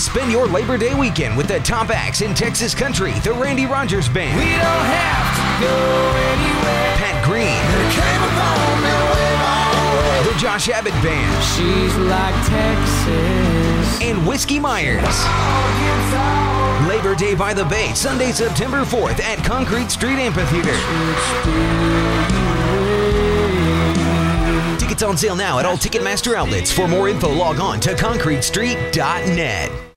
Spend your Labor Day weekend with the top acts in Texas country, the Randy Rogers Band. We don't have to go anywhere. Pat Green. The Josh Abbott Band. She's like Texas. And Whiskey Myers. Labor Day by the Bay, Sunday, September 4th at Concrete Street Amphitheater. Tickets on sale now at all Ticketmaster outlets. For more info, log on to concretestreet.net.